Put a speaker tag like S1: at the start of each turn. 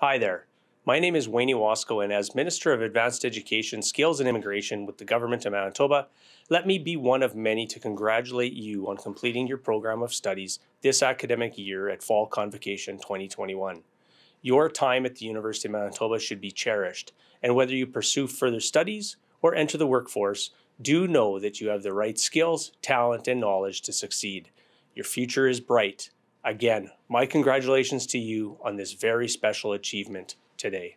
S1: Hi there. My name is Wayne Ewasko, and as Minister of Advanced Education, Skills and Immigration with the Government of Manitoba, let me be one of many to congratulate you on completing your program of studies this academic year at Fall Convocation 2021. Your time at the University of Manitoba should be cherished, and whether you pursue further studies or enter the workforce, do know that you have the right skills, talent, and knowledge to succeed. Your future is bright. Again, my congratulations to you on this very special achievement today.